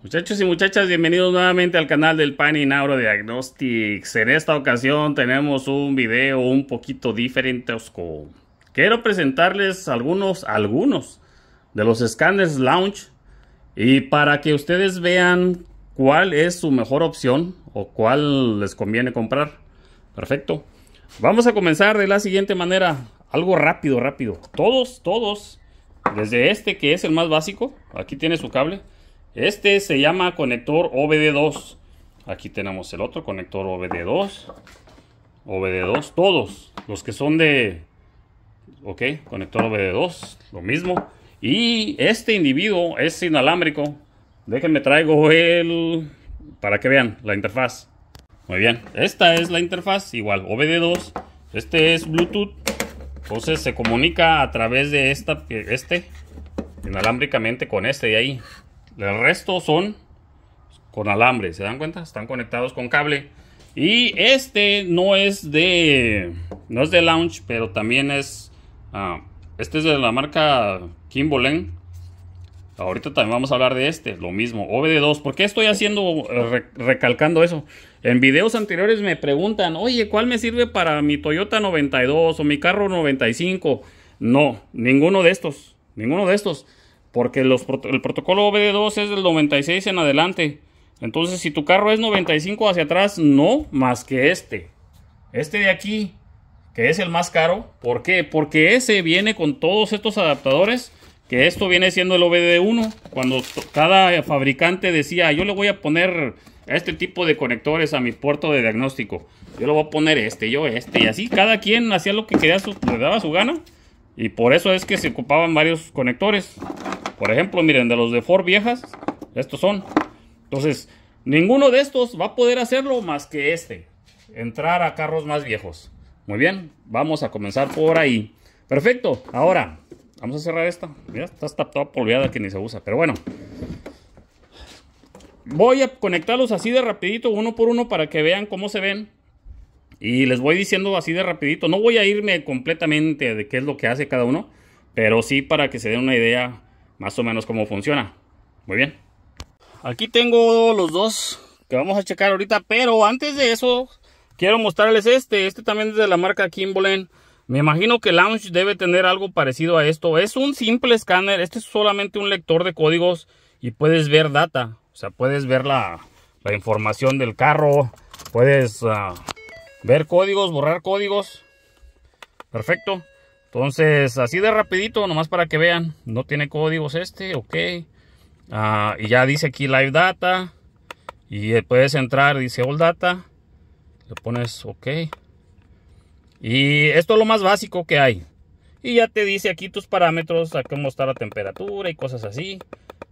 Muchachos y muchachas, bienvenidos nuevamente al canal del Pani Nauro Diagnostics. En esta ocasión tenemos un video un poquito diferente. Quiero presentarles algunos, algunos de los escáneres Launch y para que ustedes vean cuál es su mejor opción o cuál les conviene comprar. Perfecto. Vamos a comenzar de la siguiente manera. Algo rápido, rápido. Todos, todos, desde este que es el más básico, aquí tiene su cable este se llama conector OBD2. Aquí tenemos el otro conector OBD2. OBD2, todos los que son de... Ok, conector OBD2, lo mismo. Y este individuo es inalámbrico. Déjenme traigo el... Para que vean la interfaz. Muy bien, esta es la interfaz, igual, OBD2. Este es Bluetooth. Entonces se comunica a través de esta, este, inalámbricamente con este de ahí. El resto son con alambre, ¿se dan cuenta? Están conectados con cable. Y este no es de no es de launch, pero también es ah, este es de la marca Kimbolen. Ahorita también vamos a hablar de este, lo mismo, OBD2. ¿Por qué estoy haciendo eh, recalcando eso? En videos anteriores me preguntan, "Oye, ¿cuál me sirve para mi Toyota 92 o mi carro 95?" No, ninguno de estos, ninguno de estos. Porque el protocolo OBD2 es del 96 en adelante. Entonces, si tu carro es 95 hacia atrás, no más que este. Este de aquí, que es el más caro. ¿Por qué? Porque ese viene con todos estos adaptadores. Que esto viene siendo el OBD1. Cuando cada fabricante decía, yo le voy a poner este tipo de conectores a mi puerto de diagnóstico. Yo le voy a poner este, yo este. Y así cada quien hacía lo que quería, le daba su gana. Y por eso es que se ocupaban varios conectores. Por ejemplo, miren, de los de Ford viejas, estos son. Entonces, ninguno de estos va a poder hacerlo más que este. Entrar a carros más viejos. Muy bien, vamos a comenzar por ahí. Perfecto, ahora, vamos a cerrar esta. Ya está toda polveada que ni se usa, pero bueno. Voy a conectarlos así de rapidito, uno por uno, para que vean cómo se ven. Y les voy diciendo así de rapidito. No voy a irme completamente de qué es lo que hace cada uno. Pero sí para que se den una idea más o menos cómo funciona. Muy bien. Aquí tengo los dos que vamos a checar ahorita, pero antes de eso quiero mostrarles este. Este también es de la marca Kimbolen. Me imagino que Launch debe tener algo parecido a esto. Es un simple escáner. Este es solamente un lector de códigos y puedes ver data. O sea, puedes ver la, información del carro. Puedes ah, ver códigos, borrar códigos. Perfecto. Entonces, así de rapidito, nomás para que vean. No tiene códigos este, ok. Ah, y ya dice aquí Live Data. Y puedes entrar, dice All Data. Le pones ok. Y esto es lo más básico que hay. Y ya te dice aquí tus parámetros, a cómo está la temperatura y cosas así.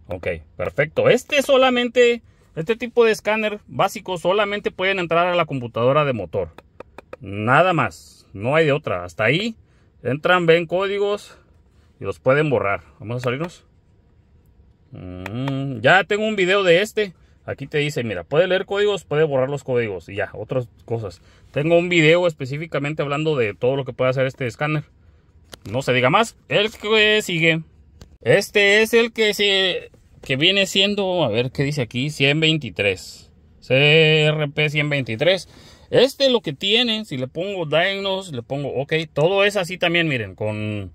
Ok, perfecto. Este solamente, este tipo de escáner básico solamente pueden entrar a la computadora de motor. Nada más. No hay de otra. Hasta ahí Entran, ven códigos y los pueden borrar. Vamos a salirnos. Mm, ya tengo un video de este. Aquí te dice, mira, puede leer códigos, puede borrar los códigos y ya, otras cosas. Tengo un video específicamente hablando de todo lo que puede hacer este escáner. No se diga más. El que sigue. Este es el que se que viene siendo, a ver qué dice aquí, 123. CRP 123. Este lo que tiene, si le pongo Diagnose, le pongo OK, todo es así también, miren, con...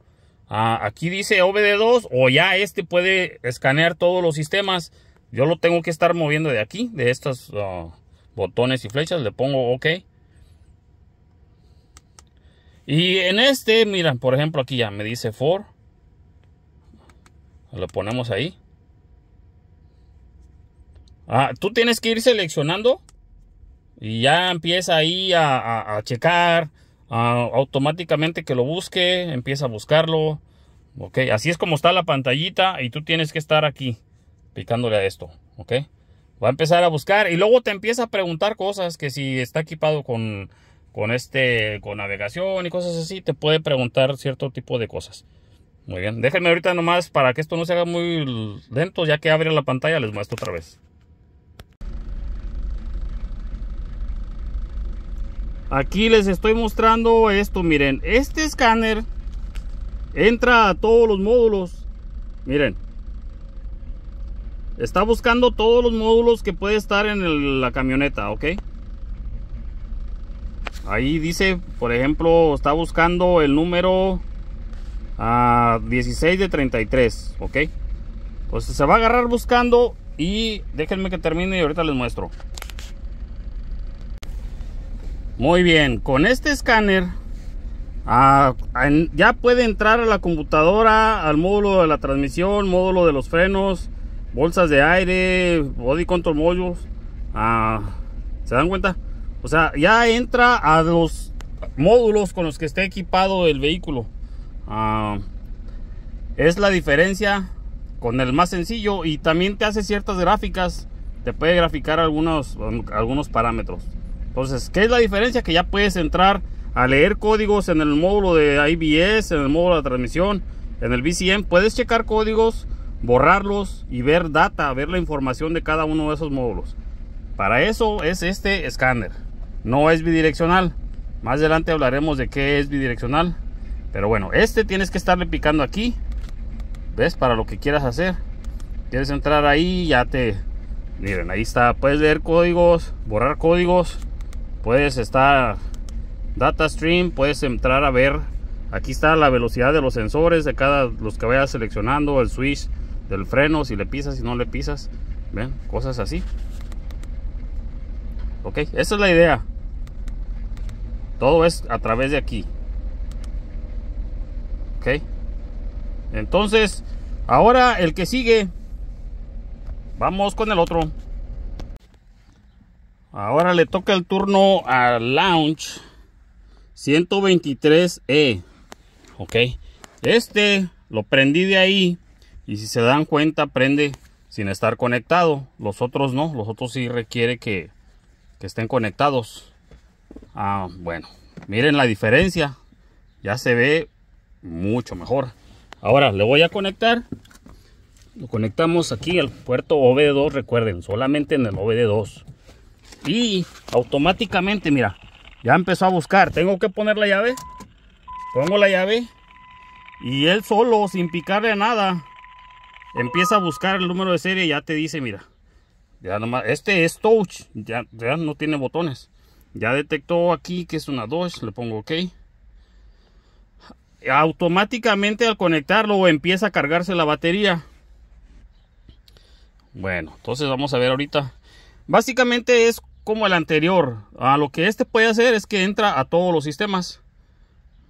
Ah, aquí dice OBD2 o ya este puede escanear todos los sistemas. Yo lo tengo que estar moviendo de aquí, de estos ah, botones y flechas, le pongo OK. Y en este, miren, por ejemplo, aquí ya me dice for. Lo ponemos ahí. Ah, tú tienes que ir seleccionando y ya empieza ahí a, checar automáticamente que lo busque, empieza a buscarlo. Ok, así es como está la pantallita y tú tienes que estar aquí picándole a esto. Ok, va a empezar a buscar y luego te empieza a preguntar cosas que si está equipado con, con este, con navegación y cosas así, te puede preguntar cierto tipo de cosas. Muy bien, déjenme ahorita nomás para que esto no se haga muy lento, ya que abre la pantalla les muestro otra vez. Aquí les estoy mostrando esto, miren. Este escáner entra a todos los módulos. Miren. está buscando todos los módulos que puede estar en la camioneta, ¿ok? Ahí dice, por ejemplo, está buscando el número 16 de 33, ¿ok? Pues se va a agarrar buscando y déjenme que termine y ahorita les muestro. Muy bien, con este escáner ah, ya puede entrar a la computadora, al módulo de la transmisión, módulo de los frenos, bolsas de aire, body control modules. Ah, ¿Se dan cuenta? O sea, ya entra a los módulos con los que esté equipado el vehículo. Ah, es la diferencia con el más sencillo y también te hace ciertas gráficas. Te puede graficar algunos, algunos parámetros. Entonces, ¿qué es la diferencia? Que ya puedes entrar a leer códigos en el módulo de IBS, en el módulo de transmisión, en el BCM. Puedes checar códigos, borrarlos y ver data, ver la información de cada uno de esos módulos. Para eso es este escáner. No es bidireccional. Más adelante hablaremos de qué es bidireccional. Pero bueno, este tienes que estarle picando aquí. ¿Ves? Para lo que quieras hacer. Quieres entrar ahí, ya te... Miren, ahí está. Puedes leer códigos, borrar códigos. Puedes estar... Data stream, puedes entrar a ver. Aquí está la velocidad de los sensores de cada... Los que vayas seleccionando, el switch del freno, si le pisas, si no le pisas. ¿Ven? Cosas así. Ok, esa es la idea. Todo es a través de aquí. Ok. Entonces, ahora el que sigue. Vamos con el otro. Ahora le toca el turno al Launch 123E. Ok. Este lo prendí de ahí. Y si se dan cuenta, prende sin estar conectado. Los otros no. Los otros sí requiere que, que estén conectados. Ah, bueno, miren la diferencia. Ya se ve mucho mejor. Ahora le voy a conectar. Lo conectamos aquí al puerto OBD2. Recuerden, solamente en el OBD2. Y automáticamente, mira, ya empezó a buscar. Tengo que poner la llave. Pongo la llave. Y él solo, sin picarle a nada, empieza a buscar el número de serie. Ya te dice, mira. Ya nomás, este es touch. Ya, ya no tiene botones. Ya detectó aquí que es una 2, le pongo OK. Automáticamente al conectarlo empieza a cargarse la batería. Bueno, entonces vamos a ver ahorita. Básicamente es como el anterior. A lo que este puede hacer es que entra a todos los sistemas.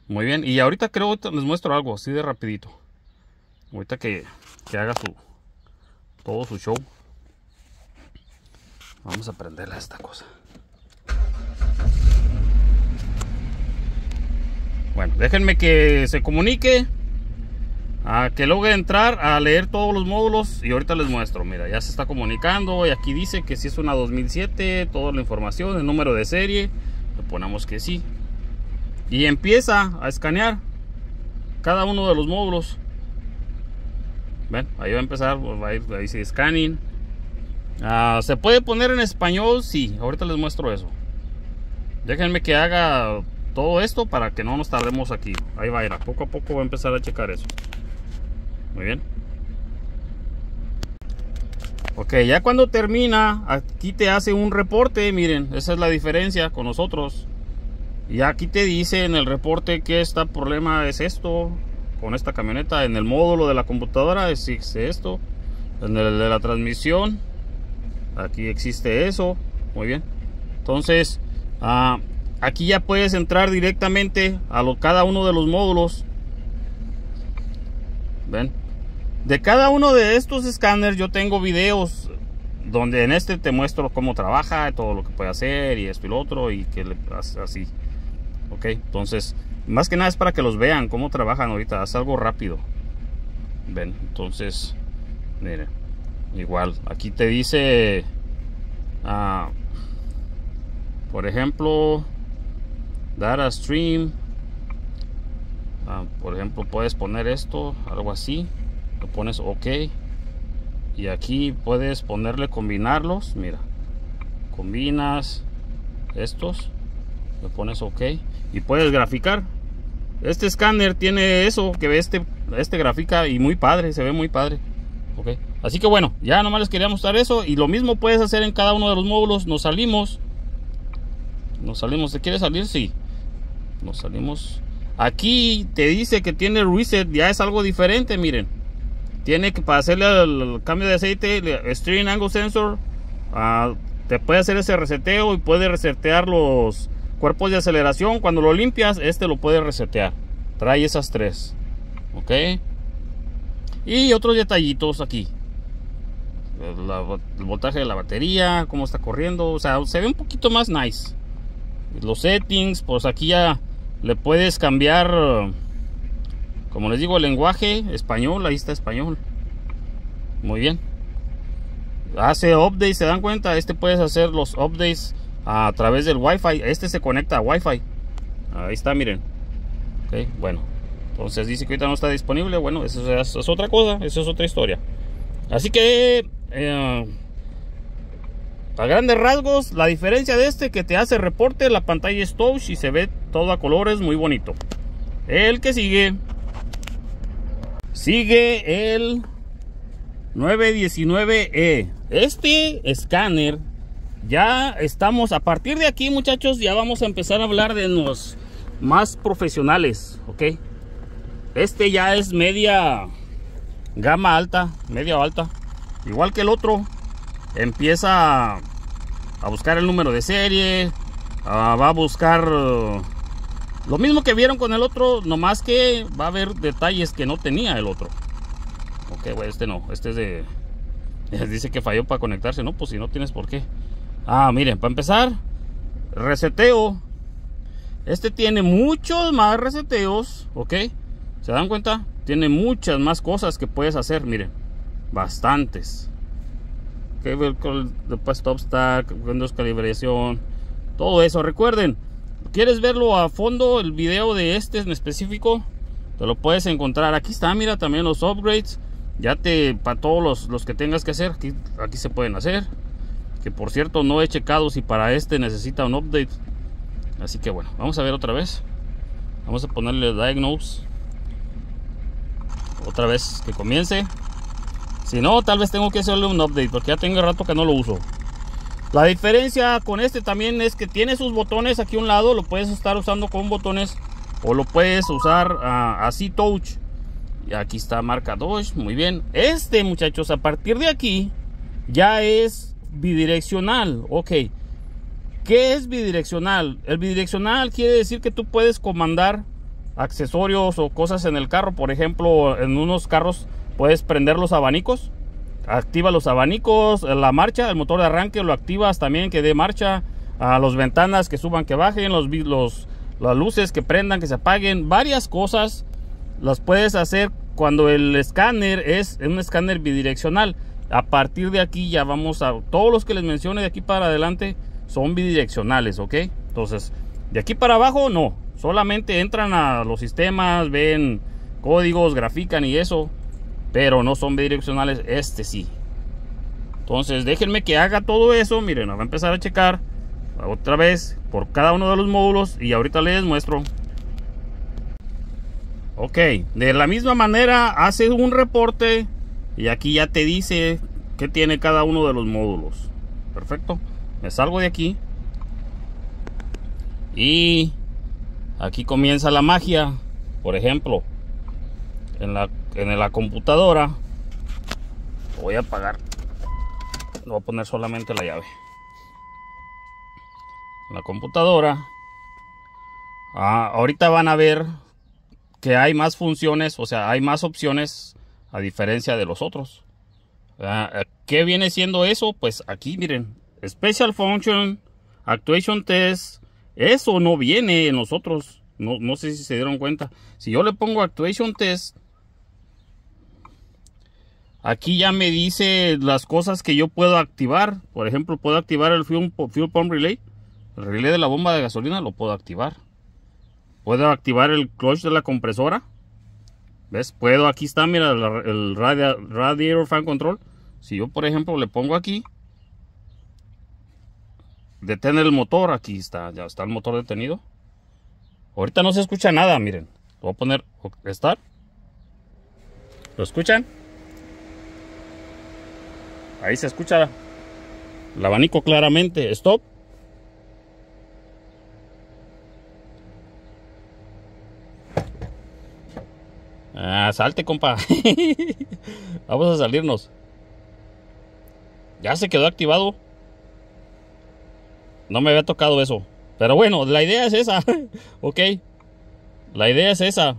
Muy bien, y ahorita creo que les muestro algo así de rapidito. Ahorita que, que haga su todo su show. Vamos a prenderle a esta cosa. Bueno, déjenme que se comunique. A que logre entrar a leer todos los módulos y ahorita les muestro. Mira, ya se está comunicando y aquí dice que si es una 2007, toda la información, el número de serie. Le ponemos que sí. Y empieza a escanear cada uno de los módulos. Ven, ahí va a empezar, ir, ahí dice scanning. Ah, ¿Se puede poner en español? Sí, ahorita les muestro eso. Déjenme que haga todo esto para que no nos tardemos aquí. Ahí va a ir, poco a poco va a empezar a checar eso. Muy bien. Ok, ya cuando termina, aquí te hace un reporte, miren, esa es la diferencia con nosotros. Y aquí te dice en el reporte que este problema es esto, con esta camioneta, en el módulo de la computadora existe esto, en el de la transmisión, aquí existe eso, muy bien. Entonces, ah, aquí ya puedes entrar directamente a cada uno de los módulos ven de cada uno de estos escáneres yo tengo videos donde en este te muestro cómo trabaja todo lo que puede hacer y esto y lo otro y que le así ok entonces más que nada es para que los vean cómo trabajan ahorita es algo rápido. Ven entonces miren igual aquí te dice ah, por ejemplo data stream. Ah, por ejemplo puedes poner esto algo así lo pones ok y aquí puedes ponerle combinarlos mira combinas estos le pones ok y puedes graficar este escáner tiene eso que ve este este grafica y muy padre se ve muy padre ok Así que bueno, ya nomás les quería mostrar eso. Y lo mismo puedes hacer en cada uno de los módulos. Nos salimos. Nos salimos. ¿Te quiere salir? Sí. Nos salimos. Aquí te dice que tiene reset. Ya es algo diferente, miren. Tiene que para hacerle el, cambio de aceite, el angle sensor. Uh, te puede hacer ese reseteo y puede resetear los cuerpos de aceleración. Cuando lo limpias, este lo puede resetear. Trae esas tres. Ok. Y otros detallitos aquí el voltaje de la batería, cómo está corriendo, o sea, se ve un poquito más nice. Los settings, pues aquí ya le puedes cambiar, como les digo, el lenguaje español, ahí está español. Muy bien. Hace updates, se dan cuenta, este puedes hacer los updates a través del wifi, este se conecta a wifi. Ahí está, miren. Bueno. Entonces dice que ahorita no está disponible, bueno, eso es, es otra cosa, eso es otra historia. Así que eh, a grandes rasgos, la diferencia de este que te hace reporte, la pantalla es touch y se ve todo a colores, muy bonito. El que sigue, sigue el 919E. Este escáner, ya estamos, a partir de aquí muchachos, ya vamos a empezar a hablar de los más profesionales, ¿ok? Este ya es media gama alta, media alta igual que el otro, empieza a buscar el número de serie, va a buscar lo mismo que vieron con el otro, nomás que va a haber detalles que no tenía el otro. Ok, bueno, este no, este es de... Dice que falló para conectarse, no, pues si no tienes por qué. Ah, miren, para empezar, reseteo. Este tiene muchos más reseteos, ¿ok? ¿Se dan cuenta? Tiene muchas más cosas que puedes hacer, miren bastantes cable después stop stack windows calibración todo eso recuerden quieres verlo a fondo el video de este en específico te lo puedes encontrar. Aquí está mira también los upgrades. Ya te para todos los, los que tengas que hacer aquí, aquí se pueden hacer. Que por cierto no he checado si para este necesita un update. Así que bueno vamos a ver otra vez. Vamos a ponerle diagnose. Otra vez que comience. Si no, tal vez tengo que hacerle un update porque ya tengo rato que no lo uso. La diferencia con este también es que tiene sus botones aquí a un lado. Lo puedes estar usando con botones o lo puedes usar uh, así touch. Y aquí está marca touch. Muy bien. Este muchachos, a partir de aquí ya es bidireccional. Ok. ¿Qué es bidireccional? El bidireccional quiere decir que tú puedes comandar accesorios o cosas en el carro. Por ejemplo, en unos carros puedes prender los abanicos activa los abanicos la marcha el motor de arranque lo activas también que dé marcha a las ventanas que suban que bajen los, los las luces que prendan que se apaguen. Varias cosas las puedes hacer cuando el escáner es un escáner bidireccional. A partir de aquí ya vamos a todos los que les mencioné de aquí para adelante son bidireccionales ok entonces de aquí para abajo no. Solamente entran a los sistemas ven códigos grafican y eso pero no son bidireccionales, este sí. Entonces déjenme que haga todo eso, miren, va a empezar a checar otra vez por cada uno de los módulos y ahorita les muestro. Ok, de la misma manera hace un reporte y aquí ya te dice que tiene cada uno de los módulos. Perfecto, me salgo de aquí y aquí comienza la magia. Por ejemplo, en la en la computadora. Voy a apagar. Voy a poner solamente la llave. La computadora. Ah, ahorita van a ver que hay más funciones o sea hay más opciones a diferencia de los otros. Ah, ¿qué viene siendo eso? pues aquí miren special function actuation test. Eso no viene en nosotros no, no sé si se dieron cuenta. Si yo le pongo actuation test Aquí ya me dice las cosas que yo puedo activar. Por ejemplo, puedo activar el Fuel, Pump Relay. El relé de la bomba de gasolina lo puedo activar. Puedo activar el clutch de la compresora. ¿Ves? Puedo, aquí está, mira, el radiator fan control. Si yo, por ejemplo, le pongo aquí. Detener el motor. Aquí está, ya está el motor detenido. Ahorita no se escucha nada, miren. Voy a poner estar. ¿Lo escuchan? Ahí se escucha el abanico claramente. Stop. Ah, salte, compa. Vamos a salirnos. Ya se quedó activado. No me había tocado eso. Pero bueno, la idea es esa. ok. La idea es esa.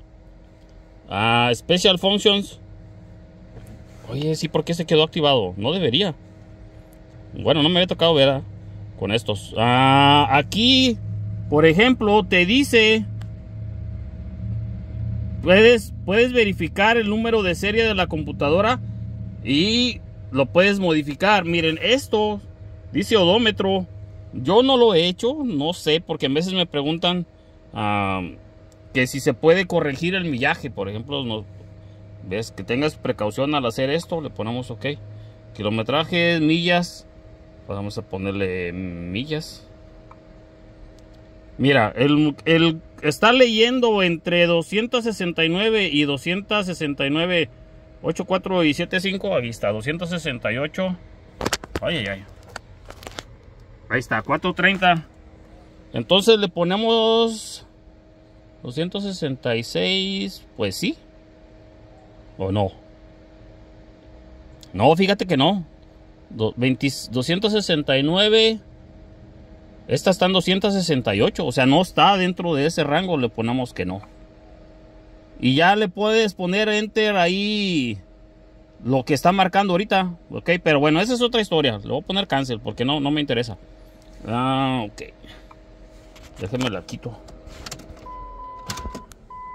Ah, Special Functions. Oye, sí, ¿por qué se quedó activado? No debería. Bueno, no me había tocado ver ah, con estos. Ah, aquí, por ejemplo, te dice... Puedes, puedes verificar el número de serie de la computadora y lo puedes modificar. Miren, esto dice odómetro. Yo no lo he hecho, no sé, porque a veces me preguntan que si se puede corregir el millaje, por ejemplo, no, ves que tengas precaución al hacer esto, le ponemos ok. Kilometraje, millas, vamos a ponerle millas. Mira, el, el está leyendo entre 269 y 269 84 y 75, ahí está, 268. Ay, ay, ay. Ahí está, 430. Entonces le ponemos 266, pues sí. ¿O no? No, fíjate que no. 269. Esta está en 268. O sea, no está dentro de ese rango. Le ponemos que no. Y ya le puedes poner enter ahí lo que está marcando ahorita. Ok, pero bueno, esa es otra historia. Le voy a poner cancel porque no, no me interesa. Ah, ok. Déjenme la quito.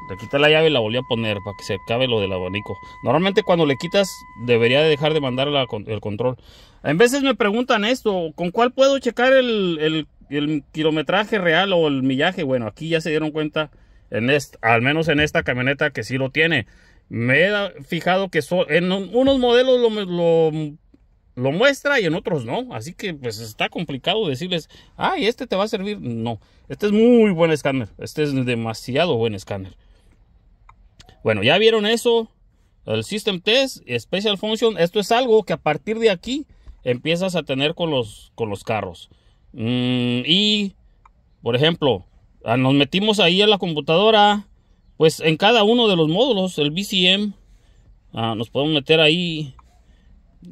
Le quité la llave y la volví a poner para que se acabe lo del abanico. Normalmente cuando le quitas debería dejar de mandar el control. En veces me preguntan esto, ¿con cuál puedo checar el, kilometraje real o el millaje? Bueno, aquí ya se dieron cuenta, en al menos en esta camioneta que sí lo tiene. Me he fijado que en unos modelos lo, lo, muestra y en otros no. Así que pues está complicado decirles, ay, este te va a servir. No, este es muy buen escáner. Este es demasiado buen escáner. Bueno, ya vieron eso. El System Test, Special Function. Esto es algo que a partir de aquí empiezas a tener con los, con los carros. Mm, y, por ejemplo, nos metimos ahí a la computadora. Pues en cada uno de los módulos, el BCM, ah, nos podemos meter ahí.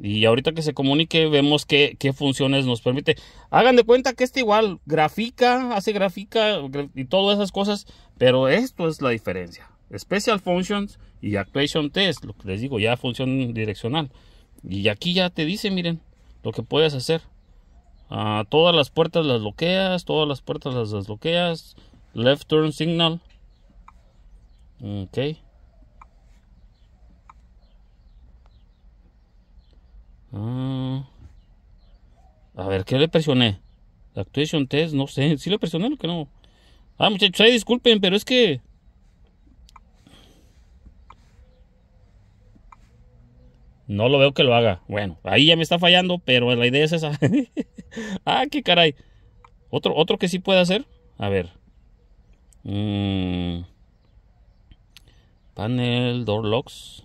Y ahorita que se comunique, vemos qué, qué, funciones nos permite. Hagan de cuenta que este igual grafica, hace gráfica y todas esas cosas. Pero esto es la diferencia. Special Functions y Actuation Test, lo que les digo, ya función direccional. Y aquí ya te dice, miren, lo que puedes hacer. Ah, todas las puertas las bloqueas, todas las puertas las desbloqueas. Left turn signal. Ok. Ah. a ver, ¿qué le presioné? Actuation test, no sé. Si le presioné lo que no. Ah, muchachos, disculpen, pero es que No lo veo que lo haga. Bueno, ahí ya me está fallando, pero la idea es esa. ah, qué caray. Otro, otro que sí puede hacer. A ver. Mm. Panel, door locks.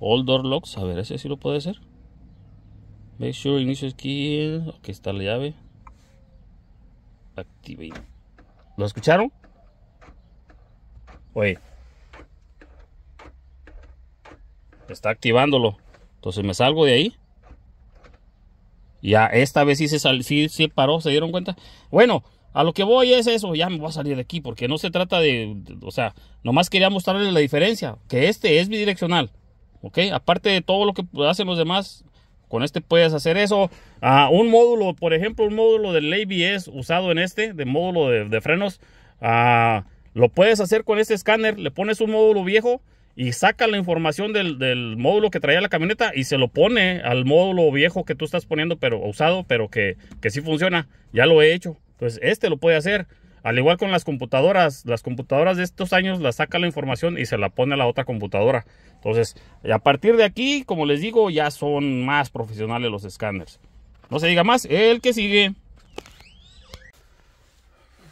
All door locks. A ver, ese sí lo puede hacer. Make sure initial key. Aquí está la llave. Activate. ¿Lo escucharon? Oye. Está activándolo. Entonces me salgo de ahí. Ya esta vez sí se, sal, sí, paró, ¿se dieron cuenta? Bueno, a lo que voy es eso, ya me voy a salir de aquí porque no se trata de, o sea, nomás quería mostrarles la diferencia, que este es bidireccional, ¿ok? Aparte de todo lo que hacen los demás, con este puedes hacer eso. a un módulo, por ejemplo, un módulo del ABS usado en este, de módulo de, frenos, lo puedes hacer con este escáner, le pones un módulo viejo y saca la información del, módulo que traía la camioneta y se lo pone al módulo viejo que tú estás poniendo, pero usado, pero que, que sí funciona. Ya lo he hecho. Entonces, este lo puede hacer. Al igual con las computadoras, las computadoras de estos años la saca la información y se la pone a la otra computadora. Entonces, a partir de aquí, como les digo, ya son más profesionales los escáneres. No se diga más, el que sigue.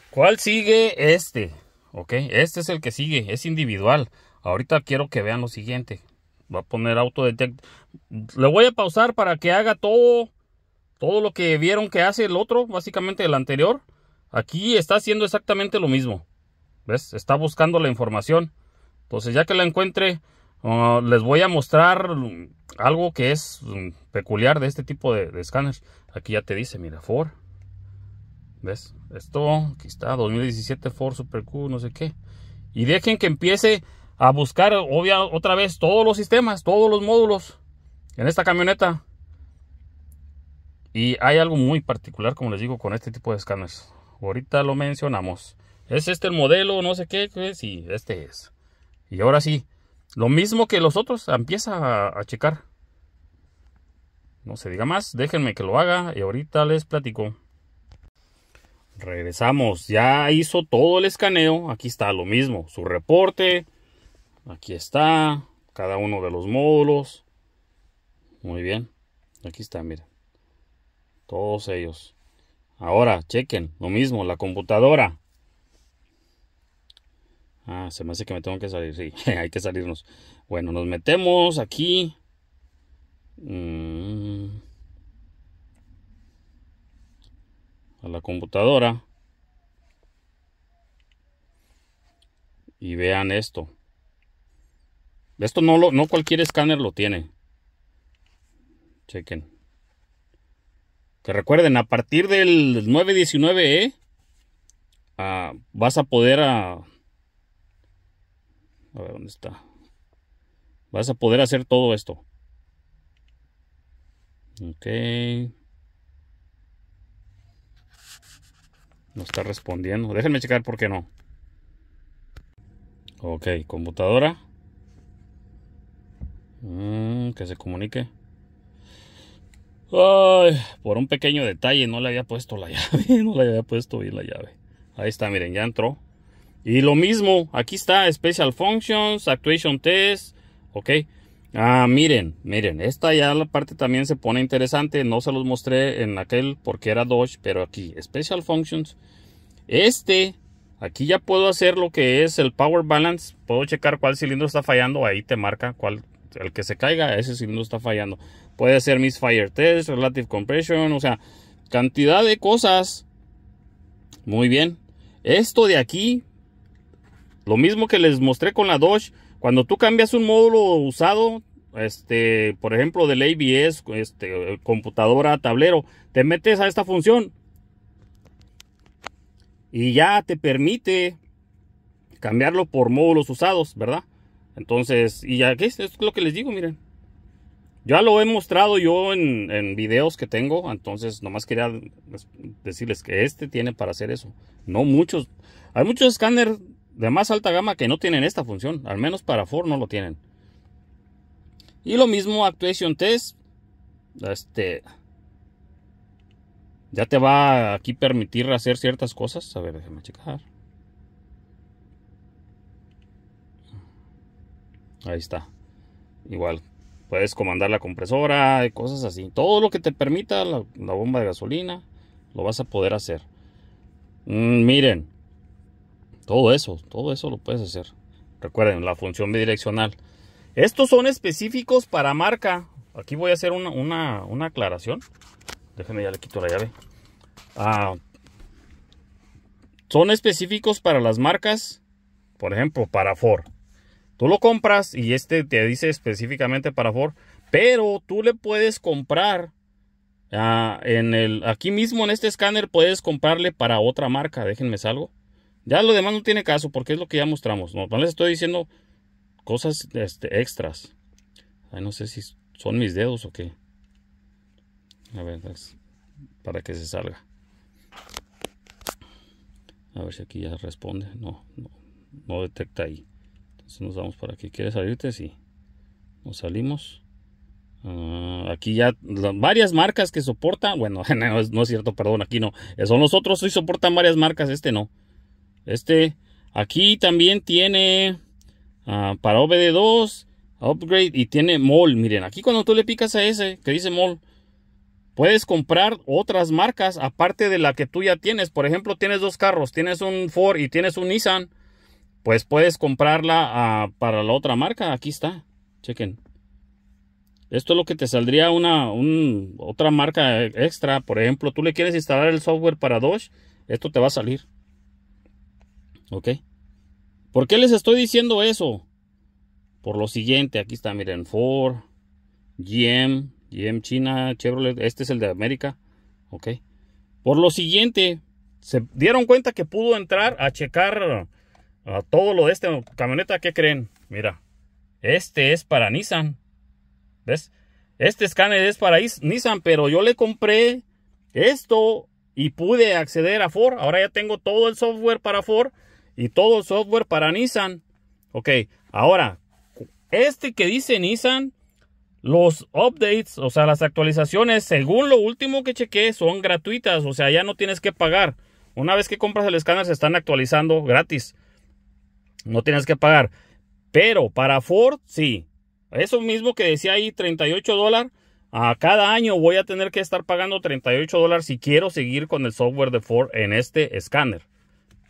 ¿Cuál sigue? Este. Ok, este es el que sigue, es individual. Ahorita quiero que vean lo siguiente. va a poner autodetect. Le voy a pausar para que haga todo, todo lo que vieron que hace el otro, básicamente el anterior. Aquí está haciendo exactamente lo mismo. ¿Ves? Está buscando la información. Entonces ya que la encuentre, uh, les voy a mostrar algo que es mm, peculiar de este tipo de, de. Aquí ya te dice, mira, Ford. ¿Ves? Esto, aquí está, 2017 Ford Super Q, no sé qué. Y dejen que empiece a buscar obvia, otra vez todos los sistemas, todos los módulos en esta camioneta. Y hay algo muy particular, como les digo, con este tipo de escáneres. Ahorita lo mencionamos. ¿Es este el modelo? No sé qué. Sí, este es. Y ahora sí, lo mismo que los otros, empieza a, a checar. No se diga más, déjenme que lo haga y ahorita les platico. Regresamos, ya hizo todo el escaneo, aquí está lo mismo, su reporte, aquí está, cada uno de los módulos. Muy bien, aquí está, miren, todos ellos. Ahora, chequen, lo mismo, la computadora. Ah, se me hace que me tengo que salir, sí, hay que salirnos. Bueno, nos metemos aquí. Mm. a la computadora y vean esto. Esto no, lo, no cualquier escáner lo tiene. Chequen. Que recuerden, a partir del 919E ah, vas a poder a... A ver dónde está. Vas a poder hacer todo esto. Ok. No está respondiendo. Déjenme checar por qué no. Ok, computadora. Mm, que se comunique. Ay, por un pequeño detalle no le había puesto la llave. No le había puesto bien la llave. Ahí está, miren, ya entró. Y lo mismo, aquí está Special Functions, Actuation Test. Ok. Ah, miren, miren, esta ya la parte también se pone interesante. No se los mostré en aquel porque era Dodge, pero aquí, Special Functions. Este, aquí ya puedo hacer lo que es el Power Balance. Puedo checar cuál cilindro está fallando. Ahí te marca cuál, el que se caiga, ese cilindro está fallando. Puede hacer mis Fire Test, Relative Compression, o sea, cantidad de cosas. Muy bien. Esto de aquí, lo mismo que les mostré con la Dodge cuando tú cambias un módulo usado, este, por ejemplo, del ABS, este, computadora, tablero, te metes a esta función y ya te permite cambiarlo por módulos usados, ¿verdad? Entonces, y ya que es, es lo que les digo, miren. Ya lo he mostrado yo en, videos que tengo, entonces nomás quería decirles que este tiene para hacer eso. No muchos, hay muchos escáneres de más alta gama que no tienen esta función. Al menos para Ford no lo tienen. Y lo mismo Actuation Test. Este. Ya te va aquí permitir hacer ciertas cosas. A ver, déjame checar. Ahí está. Igual. Puedes comandar la compresora y cosas así. Todo lo que te permita la, bomba de gasolina. Lo vas a poder hacer. Mm, miren. Todo eso, todo eso lo puedes hacer. Recuerden, la función bidireccional. Estos son específicos para marca. Aquí voy a hacer una, una, una aclaración. Déjenme ya le quito la llave. Ah, son específicos para las marcas. Por ejemplo, para Ford. Tú lo compras y este te dice específicamente para Ford. Pero tú le puedes comprar ah, en el, aquí mismo en este escáner puedes comprarle para otra marca. Déjenme salgo. Ya lo demás no tiene caso porque es lo que ya mostramos. No, les estoy diciendo cosas este, extras. No sé si son mis dedos o qué. A ver, para que se salga. A ver si aquí ya responde. No, no, no detecta ahí. Entonces nos vamos por aquí. ¿Quieres salirte? Sí. Nos salimos. Uh, aquí ya varias marcas que soportan. Bueno, no es, no es cierto, perdón, aquí no. Son los otros, soportan varias marcas, este no. Este aquí también tiene uh, para OBD2, Upgrade y tiene MOL. Miren, aquí cuando tú le picas a ese que dice MOL, puedes comprar otras marcas aparte de la que tú ya tienes. Por ejemplo, tienes dos carros, tienes un Ford y tienes un Nissan. Pues puedes comprarla uh, para la otra marca. Aquí está. Chequen. Esto es lo que te saldría una otra marca extra. Por ejemplo, tú le quieres instalar el software para Dodge. Esto te va a salir. ¿Ok? ¿Por qué les estoy diciendo eso? Por lo siguiente. Aquí está, miren. Ford, GM, GM China, Chevrolet. Este es el de América. ¿Ok? Por lo siguiente. Se dieron cuenta que pudo entrar a checar a todo lo de esta camioneta. ¿Qué creen? Mira. Este es para Nissan. ¿Ves? Este escáner es para Nissan, pero yo le compré esto y pude acceder a Ford. Ahora ya tengo todo el software para Ford y todo el software para Nissan. Ok, ahora, este que dice Nissan, los updates, o sea, las actualizaciones, según lo último que chequé, son gratuitas. O sea, ya no tienes que pagar. Una vez que compras el escáner, se están actualizando gratis. No tienes que pagar. Pero para Ford, sí. Eso mismo que decía ahí, 38 dólares. A cada año voy a tener que estar pagando 38 dólares si quiero seguir con el software de Ford en este escáner.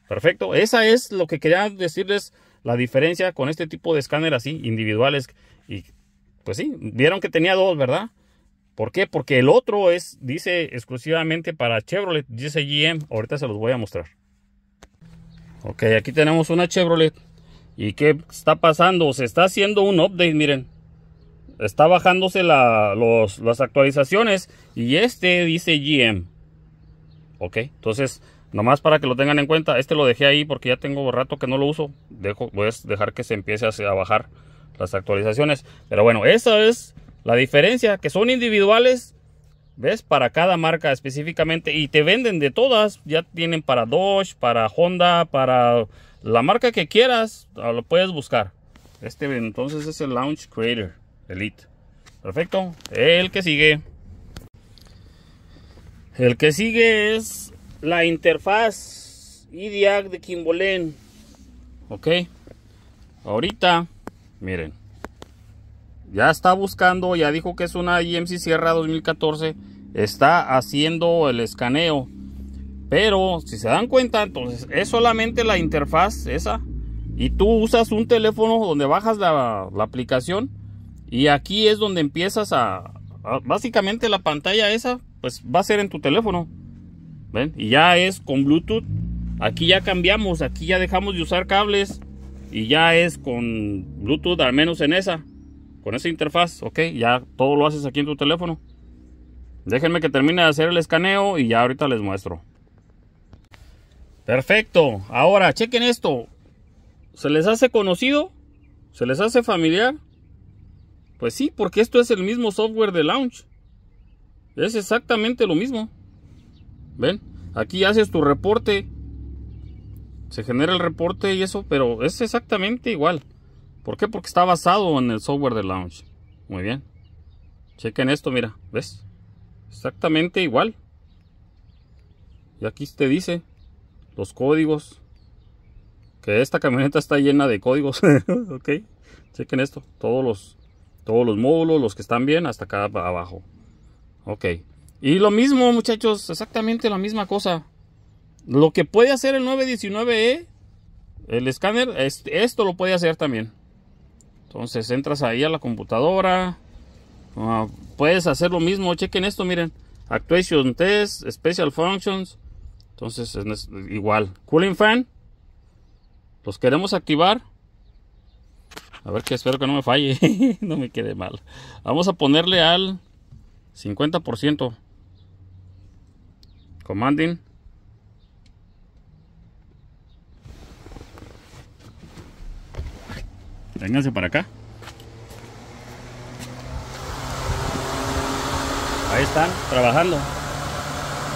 Perfecto. Esa es lo que quería decirles la diferencia con este tipo de escáner así, individuales. Y pues sí, vieron que tenía dos, ¿verdad? ¿Por qué? Porque el otro es, dice exclusivamente para Chevrolet, dice GM. Ahorita se los voy a mostrar. Ok, aquí tenemos una Chevrolet. ¿Y qué está pasando? Se está haciendo un update, miren. Está bajándose las actualizaciones y este dice GM. Ok, entonces, nomás para que lo tengan en cuenta, este lo dejé ahí porque ya tengo rato que no lo uso. Dejo, voy a dejar que se empiece a, bajar las actualizaciones. Pero bueno, esa es la diferencia, que son individuales, ¿ves? Para cada marca específicamente. Y te venden de todas. Ya tienen para Dodge, para Honda, para la marca que quieras, ah, lo puedes buscar. Este entonces es el Launch Creator Elite. Perfecto. El que sigue. El que sigue es la interfaz IDIAC de Kimbolen. Ok. Ahorita, miren. Ya está buscando, ya dijo que es una IMC Sierra 2014. Está haciendo el escaneo pero si se dan cuenta, entonces es solamente la interfaz esa. Y tú usas un teléfono donde bajas la, aplicación. Y aquí es donde empiezas a, Básicamente la pantalla esa, pues va a ser en tu teléfono. ¿Ven? Y ya es con Bluetooth. Aquí ya cambiamos. Aquí ya dejamos de usar cables. Y ya es con Bluetooth, al menos en esa. Con esa interfaz, ok. Ya todo lo haces aquí en tu teléfono. Déjenme que termine de hacer el escaneo y ya ahorita les muestro. Perfecto. Ahora, chequen esto. ¿Se les hace conocido? ¿Se les hace familiar? Pues sí, porque esto es el mismo software de launch. Es exactamente lo mismo. ¿Ven? Aquí haces tu reporte. Se genera el reporte y eso, pero es exactamente igual. ¿Por qué? Porque está basado en el software de launch. Muy bien. Chequen esto, mira. ¿Ves? Exactamente igual. Y aquí te dice los códigos. Que esta camioneta está llena de códigos. ok. Chequen esto. Todos los, todos los módulos, los que están bien, hasta acá abajo. Ok. Y lo mismo, muchachos. Exactamente la misma cosa. Lo que puede hacer el 919E, el escáner, esto lo puede hacer también. Entonces entras ahí a la computadora. Ah, puedes hacer lo mismo. Chequen esto, miren. Actuation Test, Special Functions. Entonces es igual. Cooling fan. Los queremos activar. A ver que espero que no me falle. no me quede mal. Vamos a ponerle al 50%. Commanding. Vénganse para acá. Ahí están, trabajando.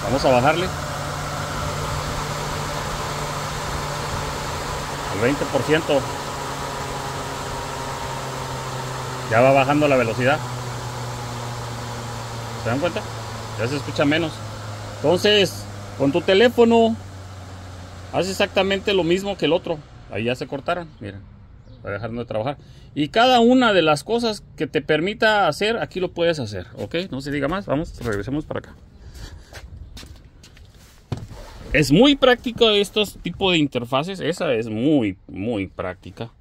Vamos a bajarle. 20%. Ya va bajando la velocidad. ¿Se dan cuenta? Ya se escucha menos. Entonces, con tu teléfono, hace exactamente lo mismo que el otro. Ahí ya se cortaron. Miren, va dejando de trabajar. Y cada una de las cosas que te permita hacer, aquí lo puedes hacer. ¿Ok? No se diga más. Vamos, regresemos para acá. Es muy práctico estos tipos de interfaces. Esa es muy, muy práctica.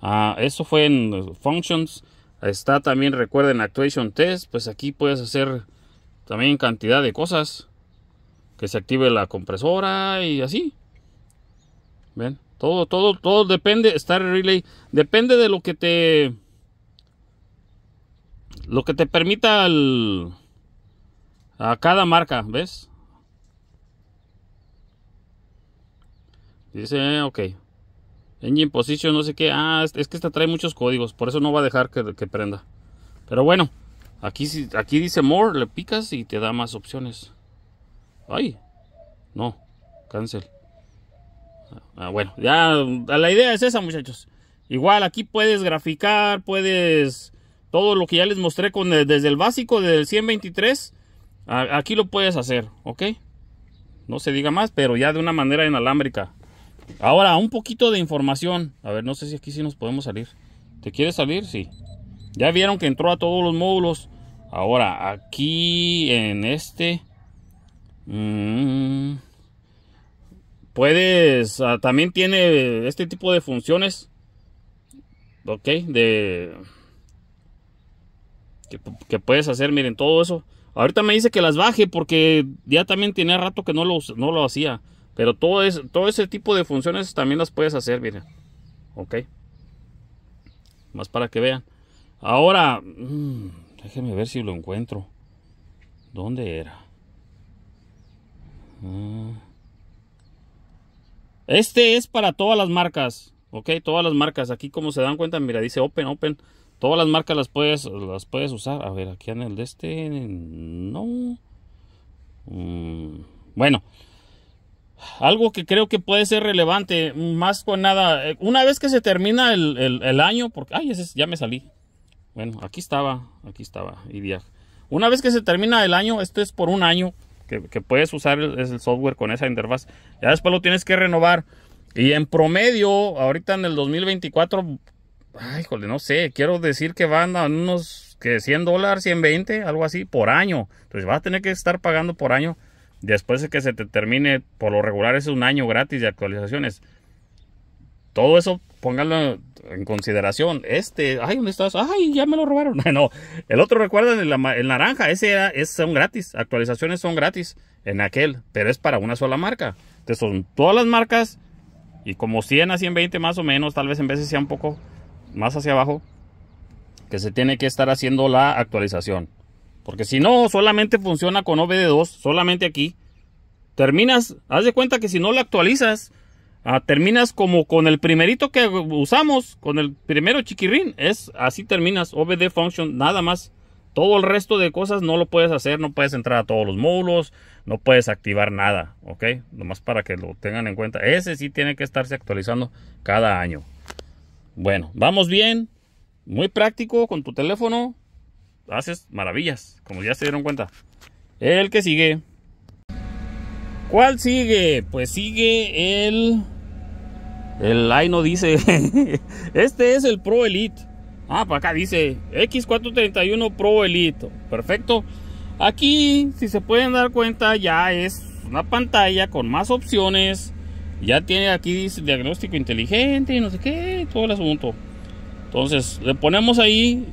Ah, eso fue en Functions. Está también, recuerden, Actuation Test. Pues aquí puedes hacer también cantidad de cosas. Que se active la compresora y así. Ven, todo, todo, todo depende. Star Relay depende de lo que te. Lo que te permita a cada marca, ¿ves? Dice, ok. Engine position, no sé qué. Ah, es que esta trae muchos códigos. Por eso no va a dejar que, prenda. Pero bueno. Aquí, aquí dice more. Le picas y te da más opciones. Ay. No. Cancel. Ah, bueno. Ya. La idea es esa, muchachos. Igual aquí puedes graficar. Puedes... Todo lo que ya les mostré con desde el básico del 123. aquí lo puedes hacer. ¿Ok? No se diga más. Pero ya de una manera inalámbrica. Ahora, un poquito de información. A ver, no sé si aquí sí nos podemos salir. ¿Te quieres salir? Sí. Ya vieron que entró a todos los módulos. Ahora, aquí en este... Mm, puedes... Ah, también tiene este tipo de funciones. Ok, de... Que, puedes hacer, miren, todo eso. Ahorita me dice que las baje porque ya también tenía rato que no lo, no lo hacía. Pero todo, es, todo ese tipo de funciones también las puedes hacer, miren. Ok. Más para que vean. Ahora, mmm, déjenme ver si lo encuentro. ¿Dónde era? Ah. Este es para todas las marcas. Ok, todas las marcas. Aquí como se dan cuenta, mira, dice Open, Open. Todas las marcas las puedes, las puedes usar. A ver, aquí en el de este, no. Mm, bueno, algo que creo que puede ser relevante, más con nada, eh, una vez que se termina el, año, porque, ay, ya me salí. Bueno, aquí estaba, aquí estaba, y. Una vez que se termina el año, esto es por un año, que, puedes usar el, software con esa interfaz. Ya después lo tienes que renovar. Y en promedio, ahorita en el 2024, ay, jole, no sé, quiero decir que van a unos que 100 dólares, 120, algo así, por año. Entonces vas a tener que estar pagando por año Después de que se te termine, por lo regular es un año gratis de actualizaciones. Todo eso pónganlo en consideración. Este, ay, ¿dónde estás? Ay, ya me lo robaron. no, el otro recuerden, el, naranja, ese era, es, son gratis. Actualizaciones son gratis en aquel, pero es para una sola marca. Entonces son todas las marcas y como 100 a 120 más o menos, tal vez en veces sea un poco más hacia abajo, que se tiene que estar haciendo la actualización. Porque si no, solamente funciona con OBD2, solamente aquí. Terminas, haz de cuenta que si no lo actualizas, ah, terminas como con el primerito que usamos, con el primero chiquirrín. Es así terminas, OBD function, nada más. Todo el resto de cosas no lo puedes hacer, no puedes entrar a todos los módulos, no puedes activar nada, ¿ok? Nomás para que lo tengan en cuenta. Ese sí tiene que estarse actualizando cada año. Bueno, vamos bien, muy práctico con tu teléfono, haces maravillas, como ya se dieron cuenta. El que sigue. ¿Cuál sigue? Pues sigue el... El ahí no dice. este es el Pro Elite. Ah, para acá dice X431 Pro Elite. Perfecto. Aquí, si se pueden dar cuenta, ya es una pantalla con más opciones. Ya tiene aquí diagnóstico inteligente y no sé qué, todo el asunto. Entonces, le ponemos ahí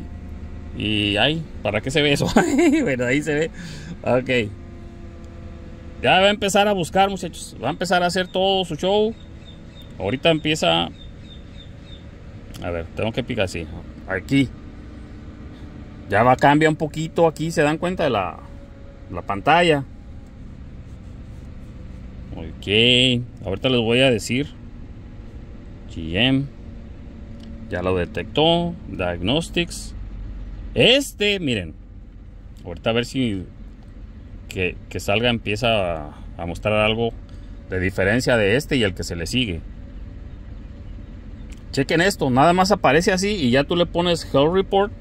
y ay, ¿para qué se ve eso? bueno, ahí se ve. Ok. Ya va a empezar a buscar, muchachos. Va a empezar a hacer todo su show. Ahorita empieza. A ver, tengo que picar así. Aquí. Ya va a cambiar un poquito aquí. ¿Se dan cuenta de la, la pantalla? Ok. Ahorita les voy a decir. GM. Ya lo detectó. Diagnostics. Este, miren. Ahorita a ver si que, salga empieza a, mostrar algo de diferencia de este y el que se le sigue. Chequen esto, nada más aparece así y ya tú le pones Health Report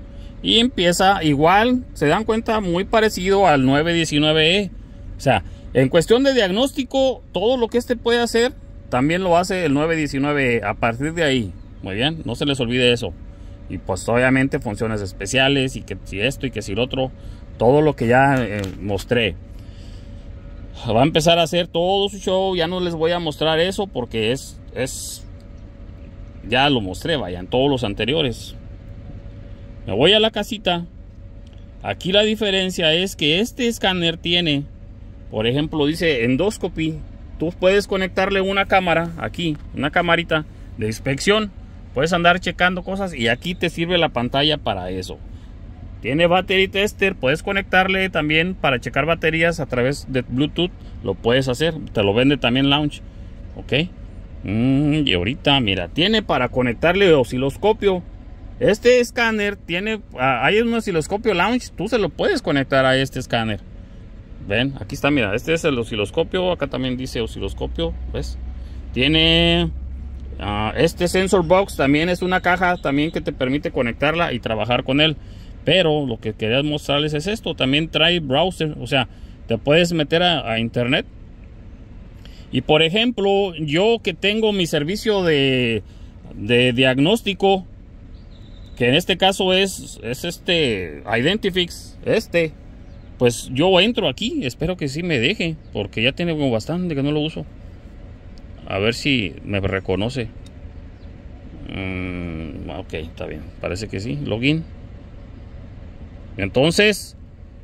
y empieza igual, se dan cuenta, muy parecido al 919E. O sea, en cuestión de diagnóstico, todo lo que este puede hacer, también lo hace el 919E. A partir de ahí, muy bien, no se les olvide eso y pues obviamente funciones especiales y que si esto y que si lo otro, todo lo que ya eh, mostré. Va a empezar a hacer todo su show, ya no les voy a mostrar eso porque es, es, ya lo mostré, vayan, todos los anteriores. Me voy a la casita. Aquí la diferencia es que este escáner tiene, por ejemplo, dice endoscopy. Tú puedes conectarle una cámara aquí, una camarita de inspección. Puedes andar checando cosas y aquí te sirve la pantalla para eso. Tiene battery tester, puedes conectarle también para checar baterías a través de Bluetooth. Lo puedes hacer, te lo vende también Launch. Ok. Mm, y ahorita, mira, tiene para conectarle osciloscopio. Este escáner tiene, ah, hay un osciloscopio Launch, tú se lo puedes conectar a este escáner. Ven, aquí está, mira, este es el osciloscopio, acá también dice osciloscopio, ¿ves? Tiene ah, este sensor box, también es una caja también que te permite conectarla y trabajar con él. Pero lo que quería mostrarles es esto. También trae browser. O sea, te puedes meter a, internet. Y por ejemplo, yo que tengo mi servicio de, de diagnóstico. Que en este caso es, es este Identifix. Este. Pues yo entro aquí. Espero que sí me deje. Porque ya tiene como bastante que no lo uso. A ver si me reconoce. Mm, ok, está bien. Parece que sí. Login. Entonces,